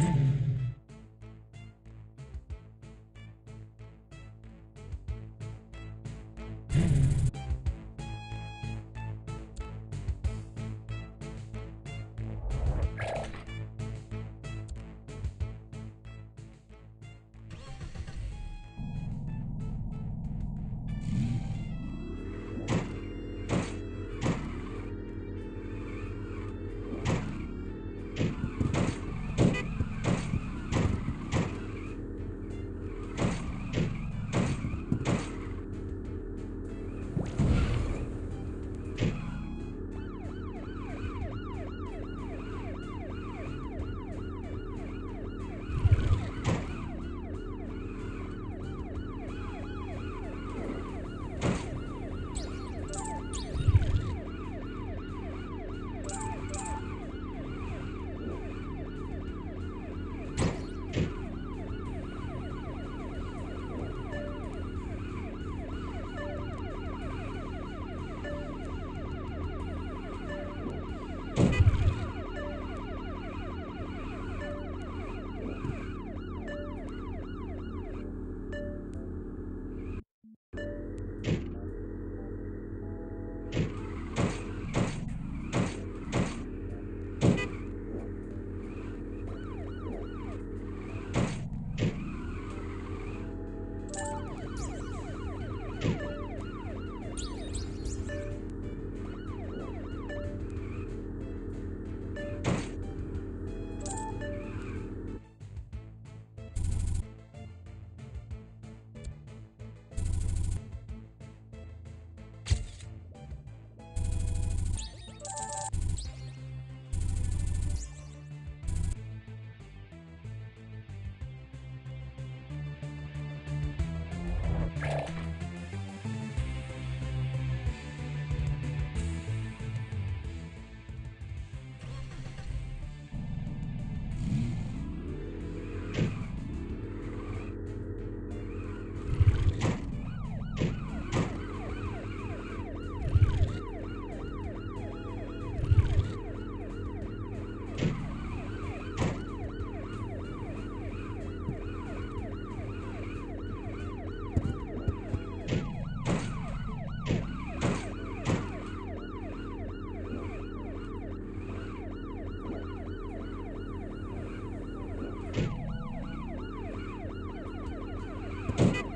Mm-hmm. you